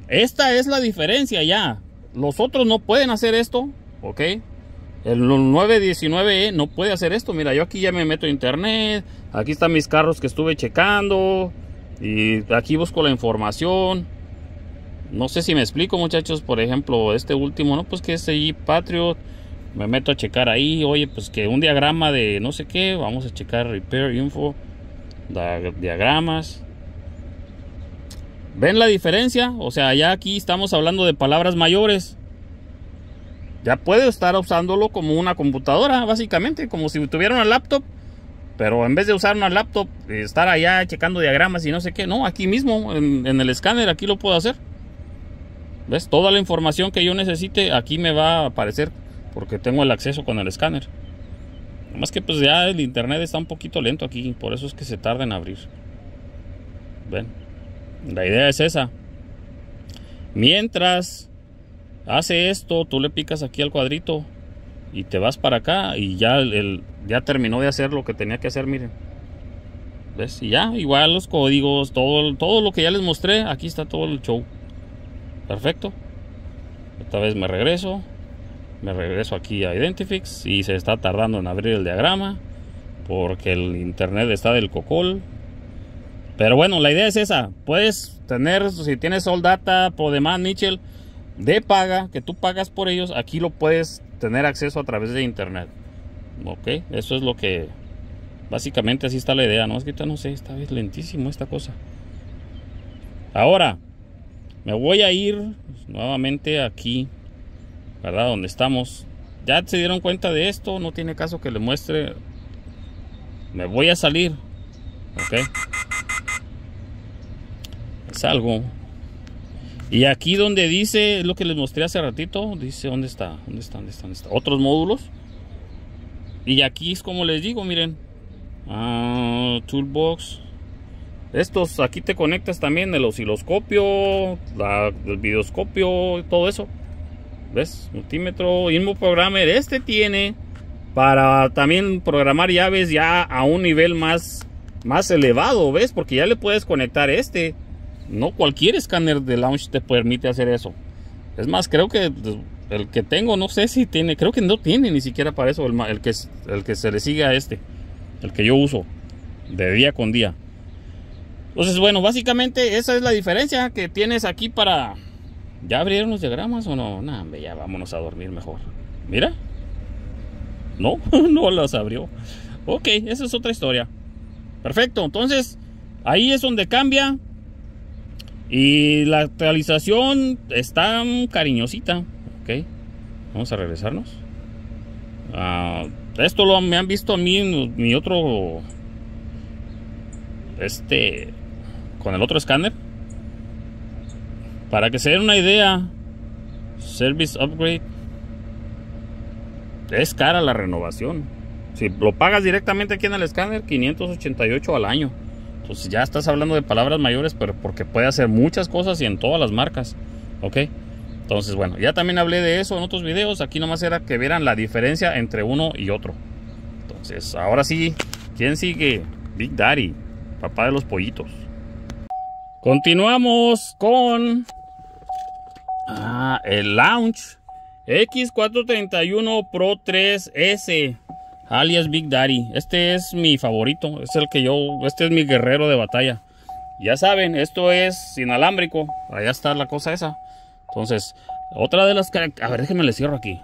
esta es la diferencia ya. Los otros no pueden hacer esto, ¿ok? El 919E no puede hacer esto. Mira, yo aquí ya me meto a internet. Aquí están mis carros que estuve checando. Y aquí busco la información. No sé si me explico, muchachos. Por ejemplo, este último, ¿no? Pues que es Jeep Patriot. Me meto a checar ahí. Oye, pues que un diagrama de no sé qué. Vamos a checar Repair Info. diagramas. ¿Ven la diferencia? O sea, ya aquí estamos hablando de palabras mayores. Ya puede estar usándolo como una computadora, básicamente, como si tuviera una laptop. Pero en vez de usar una laptop, estar allá checando diagramas y no sé qué, no, aquí mismo, en, el escáner, aquí lo puedo hacer. ¿Ves? Toda la información que yo necesite, aquí me va a aparecer porque tengo el acceso con el escáner. Más que pues ya el internet está un poquito lento aquí, por eso es que se tarda en abrir. ¿Ven? La idea es esa. Mientras hace esto, tú le picas aquí al cuadrito y te vas para acá y ya el, ya terminó de hacer lo que tenía que hacer, miren. ¿Ves? Y ya, igual los códigos, todo, todo lo que ya les mostré, aquí está todo el show. Perfecto. Esta vez me regreso. Me regreso aquí a Identifix y se está tardando en abrir el diagrama porque el internet está del cocol. Pero bueno, la idea es esa. Puedes tener, si tienes All Data, Podeman, Nichel, de paga, que tú pagas por ellos, aquí lo puedes tener acceso a través de internet. Ok, eso es lo que básicamente así está la idea, ¿no? Es que no sé, está lentísimo esta cosa. Ahora, me voy a ir nuevamente aquí, ¿verdad? Donde estamos. Ya se dieron cuenta de esto, no tiene caso que le muestre. Me voy a salir, ok salgo. Y aquí donde dice, lo que les mostré hace ratito, dice dónde está, dónde están, dónde están, otros módulos. Y aquí es como les digo, miren, ah, toolbox. Estos aquí te conectas también el osciloscopio, el videoscopio, todo eso. ¿Ves? Multímetro, Inmo Programmer. Este tiene para también programar llaves ya a un nivel más, más elevado, ¿ves? Porque ya le puedes conectar este no cualquier escáner de launch te permite hacer eso. Es más, creo que el que tengo, no sé si tiene, creo que no tiene ni siquiera para eso el, que, el que se le sigue a este, el que yo uso de día con día. Entonces, bueno, básicamente esa es la diferencia que tienes aquí para... ¿Ya abrieron los diagramas o no? Nah, ya vámonos a dormir mejor. Mira. No, no los abrió. Ok, esa es otra historia. Perfecto, entonces ahí es donde cambia y la actualización está cariñosita. Ok. Vamos a regresarnos. Ah, esto lo me han visto a mí en mi otro. Este. Con el otro escáner. Para que se den una idea. Service upgrade. Es cara la renovación. Si lo pagas directamente aquí en el escáner, 588 al año pues ya estás hablando de palabras mayores, pero porque puede hacer muchas cosas y en todas las marcas, ¿ok? Entonces, bueno, ya también hablé de eso en otros videos, aquí nomás era que vieran la diferencia entre uno y otro. Entonces, ahora sí, ¿quién sigue? Big Daddy, papá de los pollitos. Continuamos con ah, el Launch X431 Pro 3S alias Big Daddy. Este es mi favorito, es el que yo, este es mi guerrero de batalla. Ya saben, esto es inalámbrico, allá está la cosa esa. Entonces, otra de las características, a ver, déjenme le cierro aquí.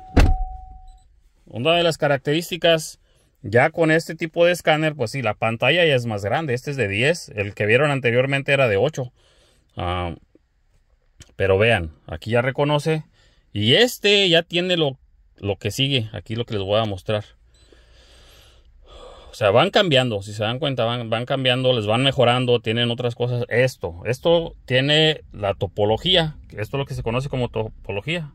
Una de las características, ya con este tipo de escáner, pues sí, la pantalla ya es más grande. Este es de 10, el que vieron anteriormente era de 8. Ah, pero vean, aquí ya reconoce. Y este ya tiene lo, lo que sigue, aquí lo que les voy a mostrar. O sea, van cambiando, si se dan cuenta, van, van cambiando, les van mejorando, tienen otras cosas. Esto, esto tiene la topología, esto es lo que se conoce como topología.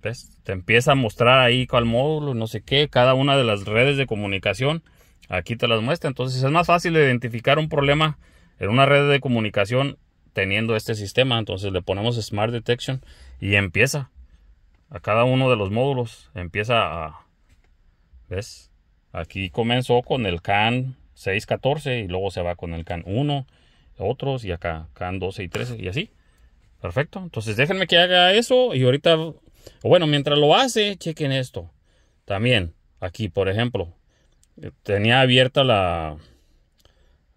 ¿Ves? Te empieza a mostrar ahí cuál módulo, no sé qué, cada una de las redes de comunicación. Aquí te las muestra. Entonces es más fácil identificar un problema en una red de comunicación teniendo este sistema. Entonces le ponemos Smart Detection y empieza a cada uno de los módulos. Empieza a... ¿Ves? Aquí comenzó con el CAN 614 y luego se va con el CAN 1, otros y acá CAN 12 y 13 y así. Perfecto. Entonces déjenme que haga eso y ahorita, bueno, mientras lo hace, chequen esto. También, aquí, por ejemplo, tenía abierta la,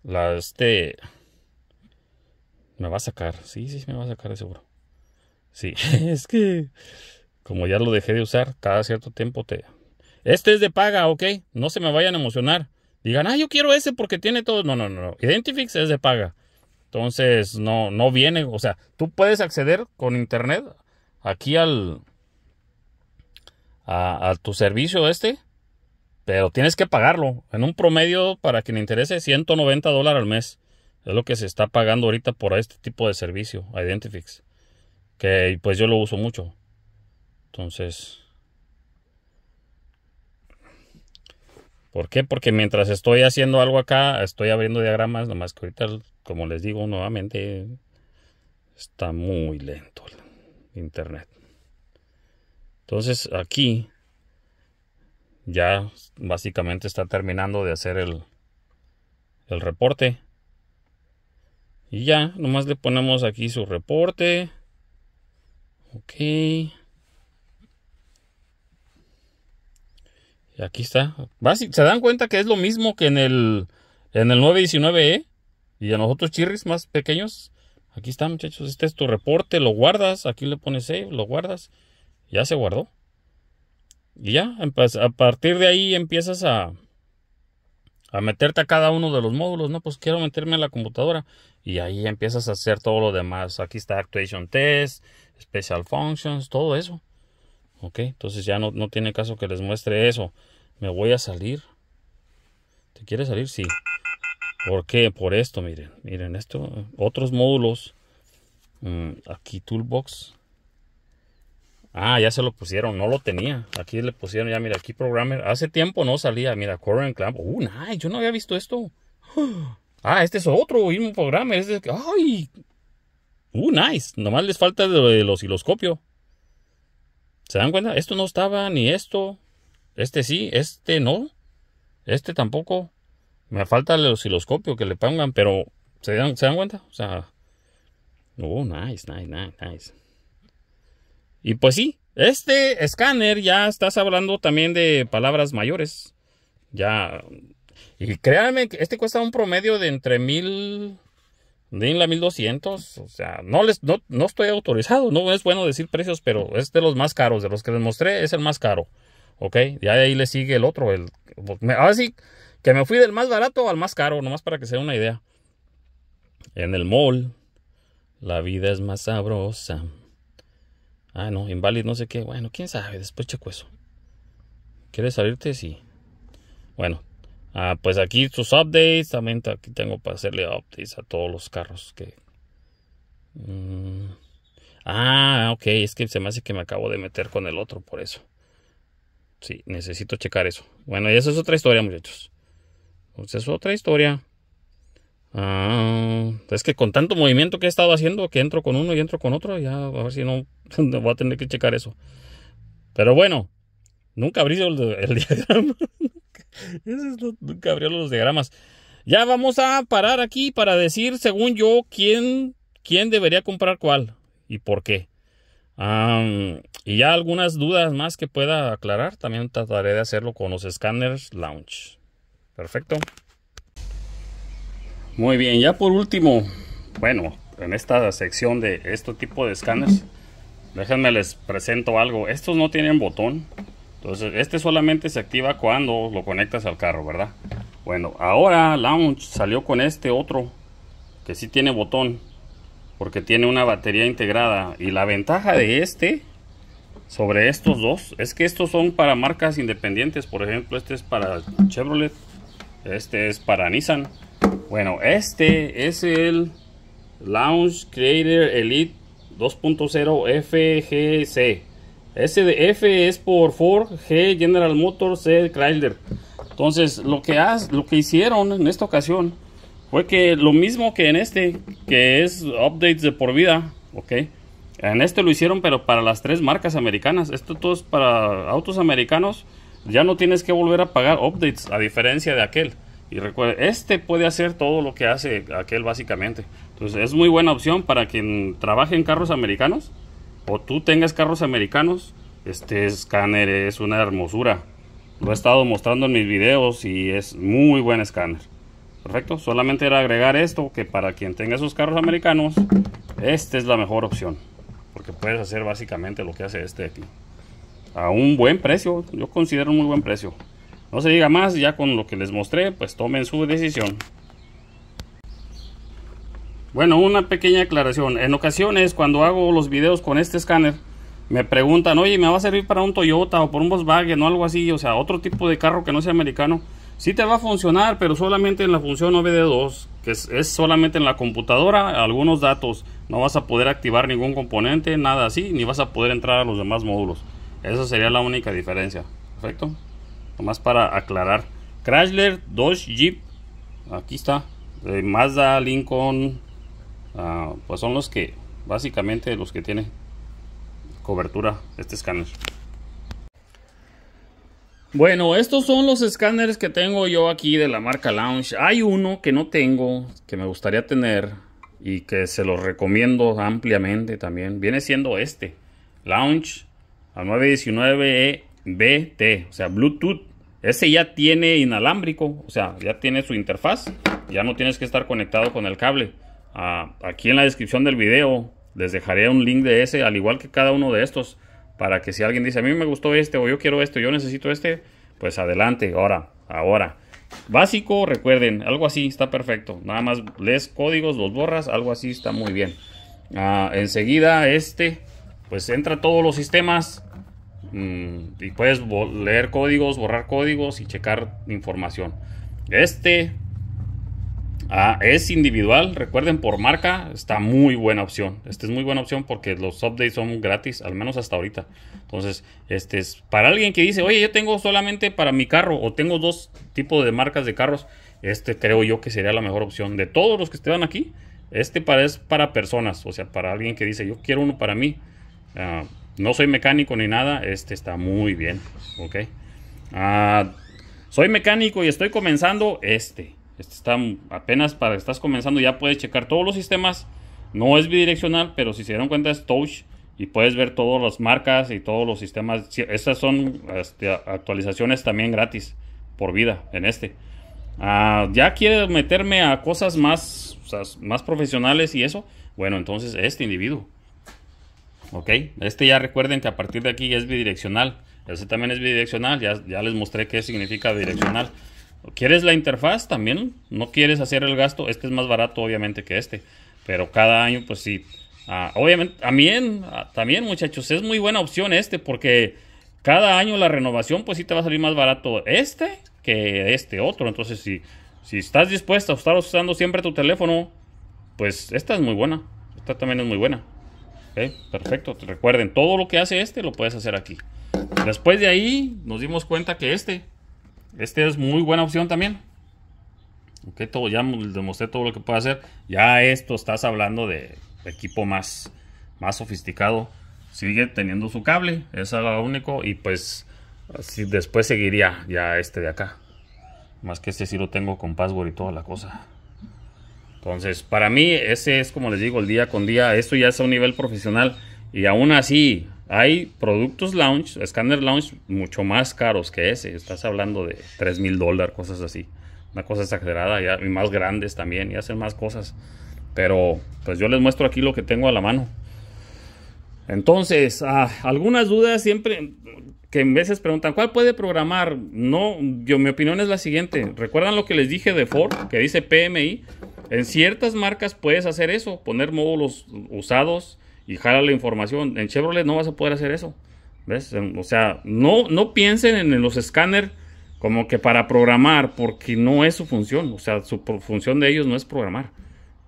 la, este, me va a sacar. Sí, sí, me va a sacar de seguro. Sí, es que como ya lo dejé de usar, cada cierto tiempo te, este es de paga, ok. No se me vayan a emocionar. Digan, ah, yo quiero ese porque tiene todo. No, no, no. Identifix es de paga. Entonces, no, no viene. O sea, tú puedes acceder con internet aquí al. A, tu servicio este. Pero tienes que pagarlo. En un promedio, para quien le interese, 190 dólares al mes. Es lo que se está pagando ahorita por este tipo de servicio, Identifix. Que pues yo lo uso mucho. Entonces, ¿Por qué? Porque mientras estoy haciendo algo acá, estoy abriendo diagramas, nomás que ahorita, como les digo nuevamente, está muy lento el internet. Entonces aquí ya básicamente está terminando de hacer el, el reporte. Y ya, nomás le ponemos aquí su reporte. Ok. Aquí está. Se dan cuenta que es lo mismo que en el, en el 919E y en los otros chirris más pequeños. Aquí está, muchachos. Este es tu reporte. Lo guardas. Aquí le pones save. Lo guardas. Ya se guardó. Y ya, a partir de ahí empiezas a, a meterte a cada uno de los módulos, ¿no? Pues quiero meterme a la computadora. Y ahí empiezas a hacer todo lo demás. Aquí está Actuation Test, Special Functions, todo eso. Ok, entonces ya no, no tiene caso que les muestre eso. Me voy a salir. ¿Te quieres salir? Sí. ¿Por qué? Por esto, miren. Miren, esto. Otros módulos. Mm, aquí Toolbox. Ah, ya se lo pusieron. No lo tenía. Aquí le pusieron ya, mira, aquí Programmer. Hace tiempo no salía. Mira, Current Clamp. Uh, nice. Yo no había visto esto. Ah, este es otro mismo Programmer. Este, ay. Uh, nice. Nomás les falta el osciloscopio. ¿Se dan cuenta? Esto no estaba, ni esto. Este sí, este no. Este tampoco. Me falta el osciloscopio que le pongan, pero ¿se dan, ¿se dan cuenta? O sea. Oh, nice, nice, nice, nice. Y pues sí, este escáner ya estás hablando también de palabras mayores. Ya. Y créanme que este cuesta un promedio de entre mil de la 1200, o sea, no les no, no, estoy autorizado, no es bueno decir precios, pero es de los más caros, de los que les mostré es el más caro. ¿Ok? Y ahí le sigue el otro, el ahora sí que me fui del más barato al más caro, nomás para que se den una idea. En el mall la vida es más sabrosa. Ah, no, inválido, no sé qué. Bueno, quién sabe, después checo eso. ¿Quieres salirte? Sí. Bueno, Ah, pues aquí sus updates. También aquí tengo para hacerle updates a todos los carros que. Mm, ah, ok. Es que se me hace que me acabo de meter con el otro por eso. Sí, necesito checar eso. Bueno, y eso es otra historia, muchachos. Pues es otra historia. Ah, es que con tanto movimiento que he estado haciendo, que entro con uno y entro con otro, ya a ver si no voy a tener que checar eso. Pero bueno, nunca abrí el, el diagrama. Nunca abrió los diagramas. Ya vamos a parar aquí para decir, según yo, quién quién debería comprar cuál y por qué. y ya algunas dudas más que pueda aclarar, también trataré de hacerlo con los scanners Launch. Perfecto. Muy bien, ya por último, bueno, en esta sección de este tipo de escáneres, déjenme les presento algo. Estos no tienen botón, entonces este solamente se activa cuando lo conectas al carro, ¿verdad? Bueno, ahora Launch salió con este otro que sí tiene botón, porque tiene una batería integrada. Y la ventaja de este sobre estos dos es que estos son para marcas independientes. Por ejemplo, este es para Chevrolet, este es para Nissan. Bueno, este es el Launch Creator Elite 2.0 FGC. Ese de F es por Ford, G General Motors, C Chrysler. Entonces, lo que, lo que hicieron en esta ocasión fue que lo mismo que en este, que es updates de por vida, ok. En este lo hicieron, pero para las tres marcas americanas. Esto todo es para autos americanos. Ya no tienes que volver a pagar updates, a diferencia de aquel. Y recuerda, este puede hacer todo lo que hace aquel básicamente. Entonces es muy buena opción para quien trabaje en carros americanos o tú tengas carros americanos. Este escáner es una hermosura. Lo he estado mostrando en mis videos y es muy buen escáner. Perfecto, solamente era agregar esto que para quien tenga esos carros americanos, esta es la mejor opción. Porque puedes hacer básicamente lo que hace este aquí. A un buen precio, yo considero un muy buen precio. No se diga más, ya con lo que les mostré, pues tomen su decisión. Bueno, una pequeña aclaración. En ocasiones, cuando hago los videos con este escáner, me preguntan, oye, ¿me va a servir para un Toyota o por un Volkswagen o algo así? O sea, otro tipo de carro que no sea americano. Sí te va a funcionar, pero solamente en la función OBD2, que es, solamente en la computadora, algunos datos. No vas a poder activar ningún componente, nada así, ni vas a poder entrar a los demás módulos. Esa sería la única diferencia. Perfecto más para aclarar. Chrysler, Dodge, Jeep, aquí está. Mazda, Lincoln, ah, pues son los que, básicamente los que tiene cobertura este escáner. Bueno, estos son los escáneres que tengo yo aquí de la marca Launch. Hay uno que no tengo, que me gustaría tener y que se los recomiendo ampliamente también. Viene siendo este, Launch a 919BT, o sea, Bluetooth ese ya tiene inalámbrico, o sea, ya tiene su interfaz. Ya no tienes que estar conectado con el cable. Aquí en la descripción del video les dejaré un link de ese, al igual que cada uno de estos. Para que si alguien dice, a mí me gustó este, o yo quiero este, yo necesito este, pues adelante, ahora, ahora. Básico, recuerden, algo así está perfecto. Nada más lees códigos, los borras, algo así está muy bien. Ah, enseguida este, pues entra todos los sistemas Mm, y puedes leer códigos, borrar códigos y checar información. Este ah, es individual, recuerden por marca, está muy buena opción. Esta es muy buena opción porque los updates son gratis, al menos hasta ahorita. Entonces, este es para alguien que dice, oye, yo tengo solamente para mi carro o tengo dos tipos de marcas de carros. Este creo yo que sería la mejor opción. De todos los que están aquí, este para, es para personas, o sea, para alguien que dice, yo quiero uno para mí. Ah, no soy mecánico ni nada, este está muy bien, ok. Ah, soy mecánico y estoy comenzando este. Este está apenas para estás comenzando, ya puedes checar todos los sistemas. No es bidireccional, pero si se dieron cuenta es touch y puedes ver todas las marcas y todos los sistemas. Estas son este, actualizaciones también gratis por vida en este. Ah, ya quiero meterme a cosas más, más profesionales y eso. Bueno, entonces este individuo ok este ya recuerden que a partir de aquí es bidireccional este también es bidireccional ya, ya les mostré qué significa bidireccional ¿Quieres la interfaz también? ¿No quieres hacer el gasto? Este es más barato obviamente que este. Pero cada año pues sí. Ah, obviamente también, ah, también muchachos, es muy buena opción este porque cada año la renovación pues sí te va a salir más barato este que este otro. Entonces si, si estás dispuesto a estar usando siempre tu teléfono, pues esta es muy buena. Esta también es muy buena perfecto. Recuerden, todo lo que hace este lo puedes hacer aquí. Después de ahí nos dimos cuenta que este, este es muy buena opción también. Ok, todo, ya demostré todo lo que puede hacer. Ya esto estás hablando de equipo más, más sofisticado. Sigue teniendo su cable, es lo único. Y pues así después seguiría ya este de acá. Más que este sí lo tengo con password y toda la cosa. Entonces, para mí, ese es como les digo, el día con día. Esto ya es a un nivel profesional. Y aún así, hay productos launch, escáner launch, mucho más caros que ese. Estás hablando de 3 mil dólares, cosas así. Una cosa exagerada, y más grandes también, y hacen más cosas. Pero, pues yo les muestro aquí lo que tengo a la mano. Entonces, ah, algunas dudas siempre que en veces preguntan, ¿cuál puede programar? No, yo mi opinión es la siguiente. ¿Recuerdan lo que les dije de Ford, que dice PMI? En ciertas marcas puedes hacer eso, poner módulos usados y jalar la información. En Chevrolet no vas a poder hacer eso. ¿Ves? O sea, no, no piensen en los escáneres como que para programar, porque no es su función. O sea, su función de ellos no es programar.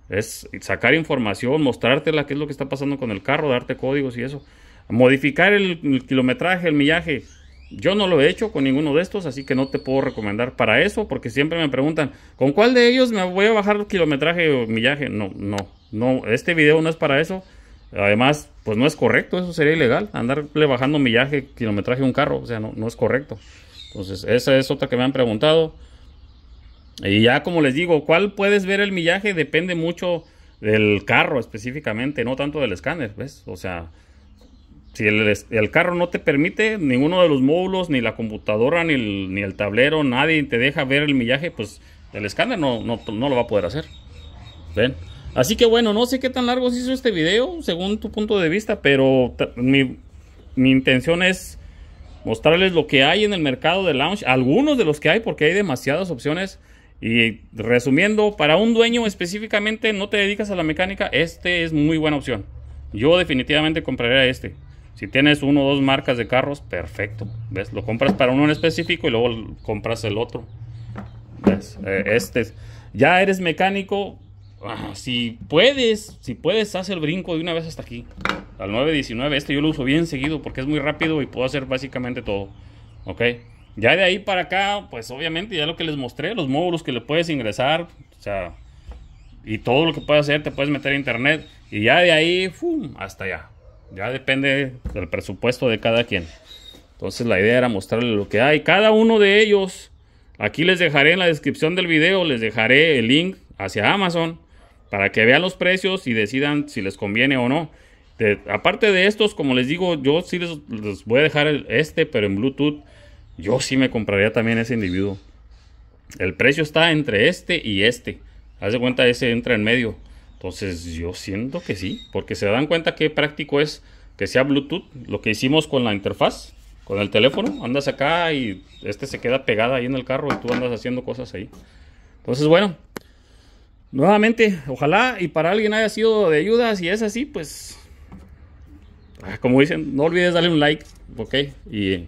Es sacar información, mostrártela qué es lo que está pasando con el carro, darte códigos y eso. Modificar el, kilometraje, el millaje. Yo no lo he hecho con ninguno de estos, así que no te puedo recomendar para eso, porque siempre me preguntan, ¿con cuál de ellos me voy a bajar el kilometraje o millaje? No, no, no, este video no es para eso. Además, pues no es correcto, eso sería ilegal, andarle bajando millaje, kilometraje a un carro, o sea, no, no es correcto. Entonces, esa es otra que me han preguntado. Y ya como les digo, ¿cuál puedes ver el millaje? Depende mucho del carro específicamente, no tanto del escáner, ¿ves? O sea, si el, carro no te permite, ninguno de los módulos, ni la computadora, ni el, ni el tablero, nadie te deja ver el millaje, pues el escáner no, no, lo va a poder hacer. ¿Ven? Así que bueno, no sé qué tan largo se hizo este video, según tu punto de vista, pero mi, mi intención es mostrarles lo que hay en el mercado de launch, algunos de los que hay, porque hay demasiadas opciones. Y resumiendo, para un dueño específicamente no te dedicas a la mecánica, este es muy buena opción. Yo definitivamente compraría este. Si tienes uno o dos marcas de carros, perfecto. ¿Ves? Lo compras para uno en específico y luego compras el otro. ¿Ves? Eh, este. Ya eres mecánico. Ah, si puedes, si puedes, haz el brinco de una vez hasta aquí. Al 919. Este yo lo uso bien seguido porque es muy rápido y puedo hacer básicamente todo. ¿Ok? Ya de ahí para acá, pues obviamente ya lo que les mostré, los módulos que le puedes ingresar. O sea, y todo lo que puedes hacer, te puedes meter a internet. Y ya de ahí, hasta allá. Ya depende del presupuesto de cada quien. Entonces la idea era mostrarles lo que hay. Cada uno de ellos, aquí les dejaré en la descripción del video, les dejaré el link hacia Amazon para que vean los precios y decidan si les conviene o no. aparte de estos, como les digo, yo sí les, voy a dejar este, pero en Bluetooth, yo sí me compraría también ese individuo. El precio está entre este y este. Haz de cuenta, ese entra en medio. Entonces yo siento que sí, porque se dan cuenta que práctico es que sea Bluetooth, lo que hicimos con la interfaz, con el teléfono, andas acá y este se queda pegada ahí en el carro y tú andas haciendo cosas ahí. Entonces bueno, nuevamente, ojalá y para alguien haya sido de ayuda, si es así, pues ah, como dicen, no olvides darle un like, ok, y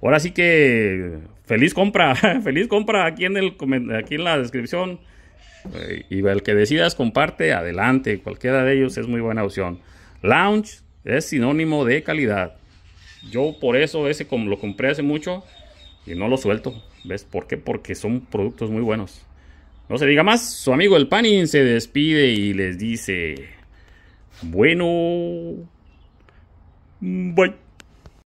ahora sí que feliz compra, feliz compra aquí en, el, aquí en la descripción. Y el que decidas comparte, adelante. Cualquiera de ellos es muy buena opción. Lounge es sinónimo de calidad. Yo por eso ese lo compré hace mucho y no lo suelto. ¿Ves por qué? Porque son productos muy buenos. No se diga más, su amigo el Panin se despide y les dice, bueno, bye.